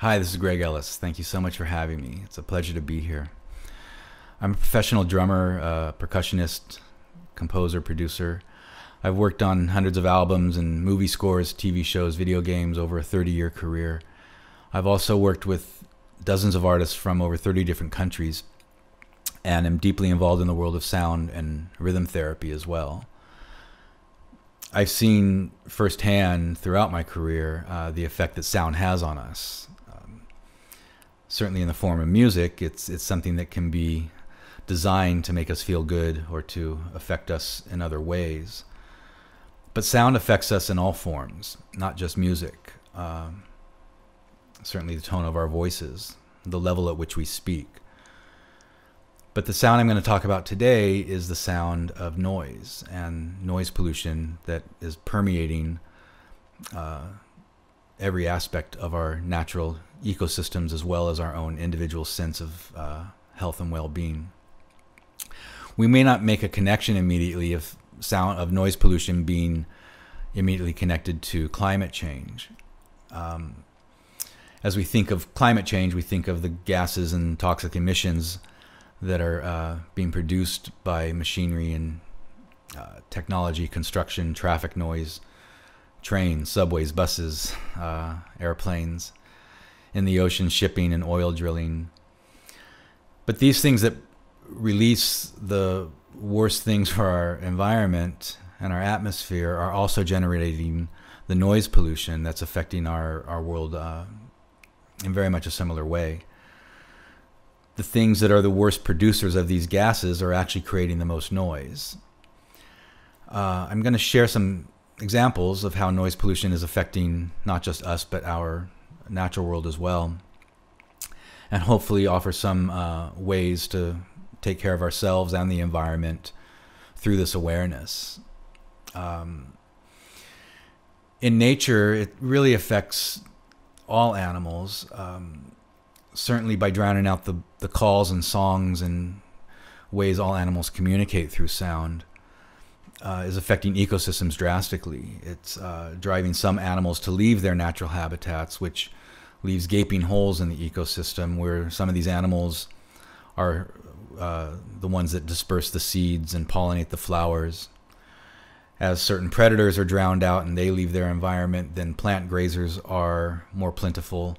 Hi, this is Greg Ellis. Thank you so much for having me. It's a pleasure to be here. I'm a professional drummer, uh, percussionist, composer, producer. I've worked on hundreds of albums and movie scores, TV shows, video games over a 30 year career. I've also worked with dozens of artists from over 30 different countries and am deeply involved in the world of sound and rhythm therapy as well. I've seen firsthand throughout my career uh, the effect that sound has on us. Certainly, in the form of music, it's it's something that can be designed to make us feel good or to affect us in other ways. But sound affects us in all forms, not just music. Um, certainly, the tone of our voices, the level at which we speak. But the sound I'm going to talk about today is the sound of noise and noise pollution that is permeating uh, every aspect of our natural ecosystems as well as our own individual sense of uh, health and well being. We may not make a connection immediately of sound of noise pollution being immediately connected to climate change. Um, as we think of climate change, we think of the gases and toxic emissions that are uh, being produced by machinery and uh, technology, construction, traffic noise, trains, subways, buses, uh, airplanes, in the ocean, shipping and oil drilling. But these things that release the worst things for our environment and our atmosphere are also generating the noise pollution that's affecting our, our world uh, in very much a similar way the things that are the worst producers of these gases are actually creating the most noise. Uh, I'm going to share some examples of how noise pollution is affecting not just us, but our natural world as well. And hopefully offer some uh, ways to take care of ourselves and the environment through this awareness. Um, in nature, it really affects all animals. Um, certainly by drowning out the, the calls and songs and ways all animals communicate through sound, uh, is affecting ecosystems drastically. It's uh, driving some animals to leave their natural habitats, which leaves gaping holes in the ecosystem where some of these animals are uh, the ones that disperse the seeds and pollinate the flowers. As certain predators are drowned out and they leave their environment, then plant grazers are more plentiful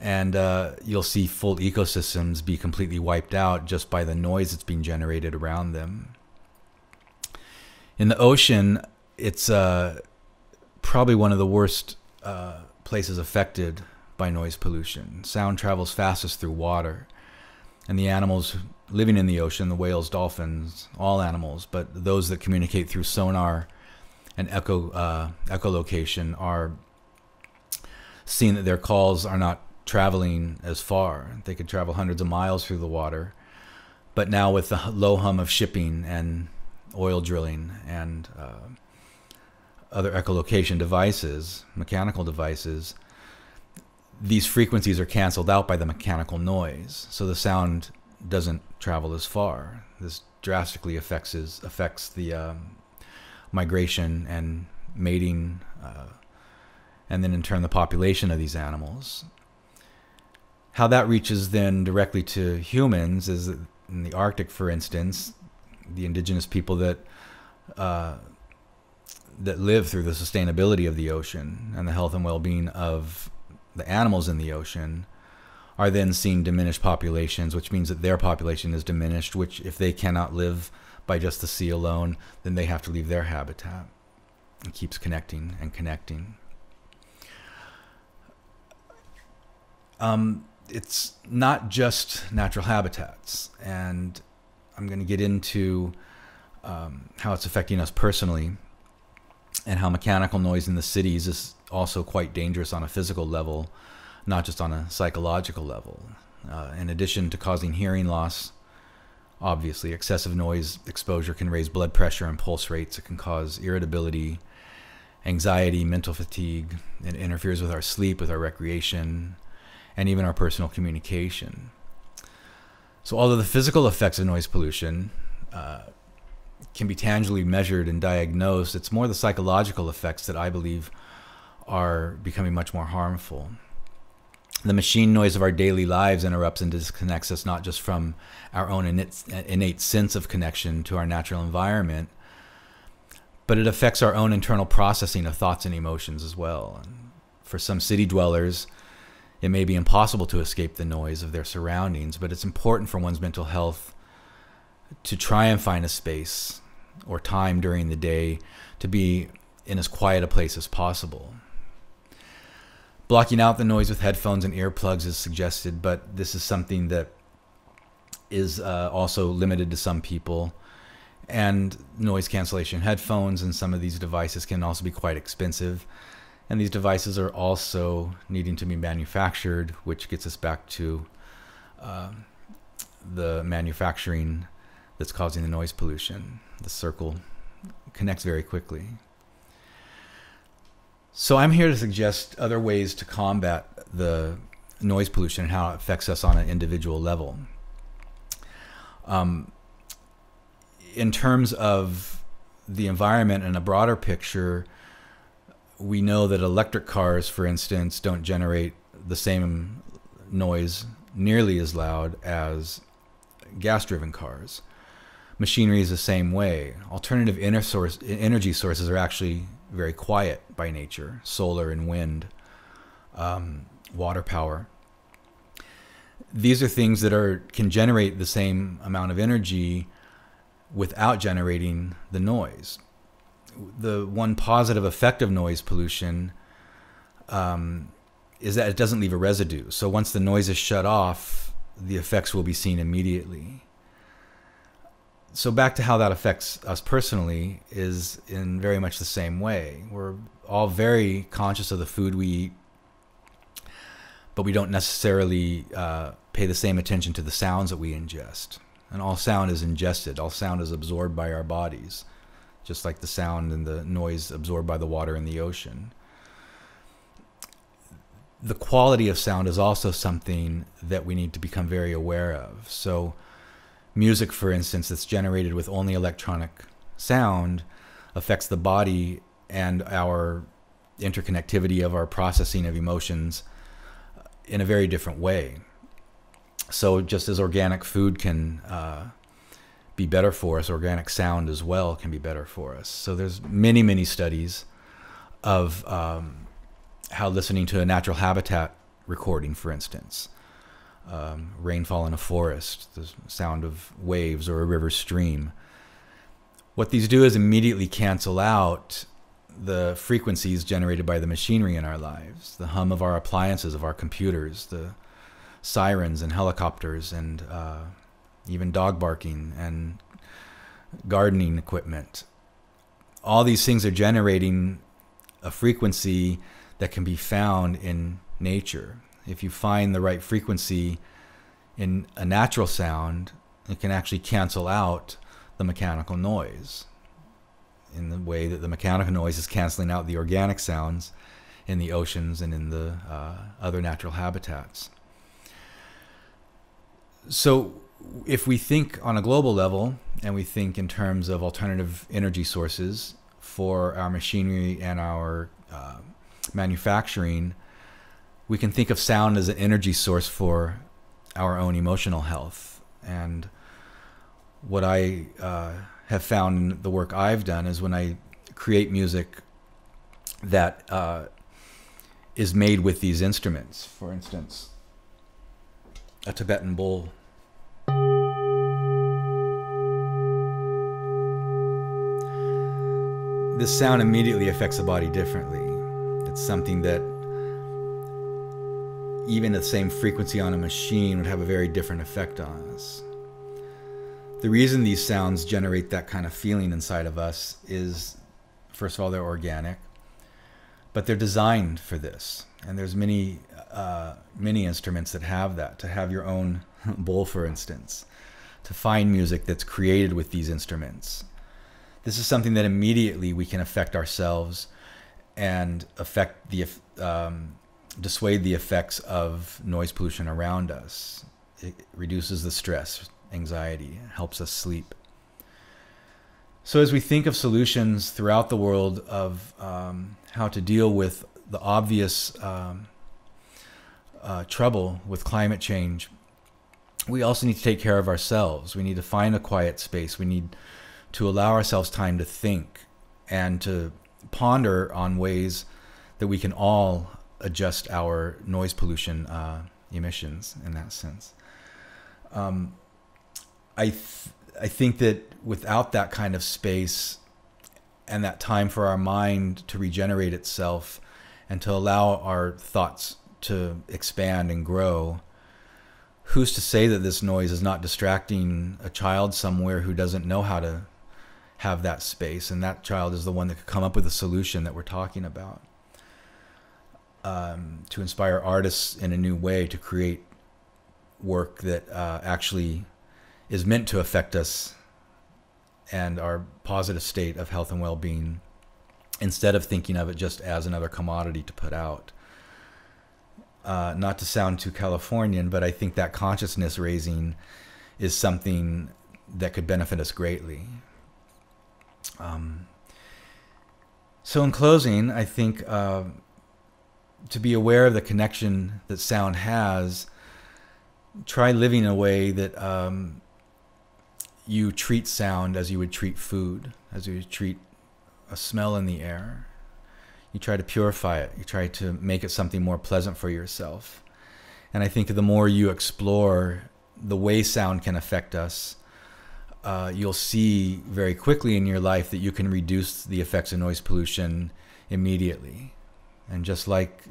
and uh, you'll see full ecosystems be completely wiped out just by the noise that's being generated around them. In the ocean, it's uh, probably one of the worst uh, places affected by noise pollution. Sound travels fastest through water, and the animals living in the ocean, the whales, dolphins, all animals, but those that communicate through sonar and echo uh, echolocation are seeing that their calls are not traveling as far. They could travel hundreds of miles through the water. But now with the low hum of shipping and oil drilling and uh, other echolocation devices, mechanical devices, these frequencies are canceled out by the mechanical noise. So the sound doesn't travel as far. This drastically affects, his, affects the um, migration and mating, uh, and then in turn the population of these animals. How that reaches then directly to humans is in the Arctic, for instance, the indigenous people that uh, that live through the sustainability of the ocean and the health and well-being of the animals in the ocean are then seeing diminished populations, which means that their population is diminished. Which, if they cannot live by just the sea alone, then they have to leave their habitat. It keeps connecting and connecting. Um, it's not just natural habitats, and I'm going to get into um, how it's affecting us personally, and how mechanical noise in the cities is also quite dangerous on a physical level, not just on a psychological level. Uh, in addition to causing hearing loss, obviously, excessive noise exposure can raise blood pressure and pulse rates. It can cause irritability, anxiety, mental fatigue. It interferes with our sleep, with our recreation, and even our personal communication. So, although the physical effects of noise pollution uh, can be tangibly measured and diagnosed, it's more the psychological effects that I believe are becoming much more harmful. the machine noise of our daily lives interrupts and disconnects us not just from our own innate, sense of connection to our natural environment, but it affects our own internal processing of thoughts and emotions as well. And for some city dwellers, it may be impossible to escape the noise of their surroundings, but it's important for one's mental health to try and find a space or time during the day to be in as quiet a place as possible. Blocking out the noise with headphones and earplugs is suggested, but this is something that is uh, also limited to some people. And noise cancellation headphones and some of these devices can also be quite expensive. And these devices are also needing to be manufactured, which gets us back to uh, the manufacturing that's causing the noise pollution. The circle connects very quickly. So I'm here to suggest other ways to combat the noise pollution and how it affects us on an individual level. Um, in terms of the environment and a broader picture, we know that electric cars, for instance, don't generate the same noise nearly as loud as gas driven cars. Machinery is the same way. Alternative source, energy sources are actually very quiet by nature solar and wind, um, water power. These are things that are can generate the same amount of energy without generating the noise the one positive effect of noise pollution um, is that it doesn't leave a residue. So once the noise is shut off, the effects will be seen immediately. So back to how that affects us personally is in very much the same way. We're all very conscious of the food we eat, but we don't necessarily uh, pay the same attention to the sounds that we ingest. And all sound is ingested. All sound is absorbed by our bodies just like the sound and the noise absorbed by the water in the ocean. The quality of sound is also something that we need to become very aware of. So, music, for instance, that's generated with only electronic sound affects the body and our interconnectivity of our processing of emotions in a very different way. So, just as organic food can uh, be better for us. Organic sound as well can be better for us. So there's many, many studies of um, how listening to a natural habitat recording, for instance, um, rainfall in a forest, the sound of waves or a river stream. What these do is immediately cancel out the frequencies generated by the machinery in our lives, the hum of our appliances, of our computers, the sirens and helicopters and uh, even dog barking and gardening equipment. All these things are generating a frequency that can be found in nature. If you find the right frequency in a natural sound, it can actually cancel out the mechanical noise in the way that the mechanical noise is canceling out the organic sounds in the oceans and in the uh, other natural habitats. So if we think on a global level and we think in terms of alternative energy sources for our machinery and our uh, manufacturing, we can think of sound as an energy source for our own emotional health. And what I uh, have found in the work I've done is when I create music that uh, is made with these instruments, for instance, a Tibetan bowl this sound immediately affects the body differently. It's something that even the same frequency on a machine would have a very different effect on us. The reason these sounds generate that kind of feeling inside of us is, first of all, they're organic, but they're designed for this. And there's many, uh, many instruments that have that. To have your own bowl, for instance, to find music that's created with these instruments this is something that immediately we can affect ourselves and affect the um, dissuade the effects of noise pollution around us. It reduces the stress, anxiety, helps us sleep. So as we think of solutions throughout the world of um, how to deal with the obvious um, uh, trouble with climate change, we also need to take care of ourselves. We need to find a quiet space. We need to allow ourselves time to think and to ponder on ways that we can all adjust our noise pollution uh, emissions in that sense. Um, I th- I think that without that kind of space and that time for our mind to regenerate itself and to allow our thoughts to expand and grow, who's to say that this noise is not distracting a child somewhere who doesn't know how to have that space and that child is the one that could come up with a solution that we're talking about um, to inspire artists in a new way to create work that uh, actually is meant to affect us and our positive state of health and well-being instead of thinking of it just as another commodity to put out. Uh, not to sound too californian but i think that consciousness raising is something that could benefit us greatly um, so in closing i think uh, to be aware of the connection that sound has, try living in a way that um, you treat sound as you would treat food, as you would treat a smell in the air. You try to purify it. You try to make it something more pleasant for yourself. And I think the more you explore the way sound can affect us, uh, you'll see very quickly in your life that you can reduce the effects of noise pollution immediately. And just like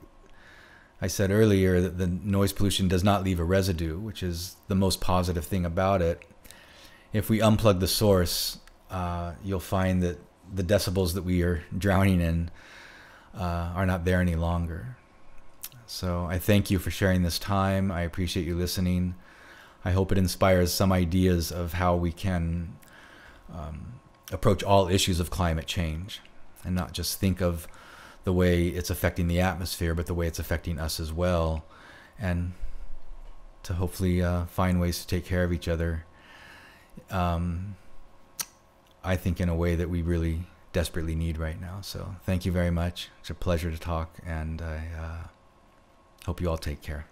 I said earlier, that the noise pollution does not leave a residue, which is the most positive thing about it. If we unplug the source, uh, you'll find that the decibels that we are drowning in uh, are not there any longer. So I thank you for sharing this time. I appreciate you listening. I hope it inspires some ideas of how we can um, approach all issues of climate change and not just think of the way it's affecting the atmosphere, but the way it's affecting us as well, and to hopefully uh, find ways to take care of each other. Um, I think in a way that we really desperately need right now. So thank you very much. It's a pleasure to talk, and I uh, hope you all take care.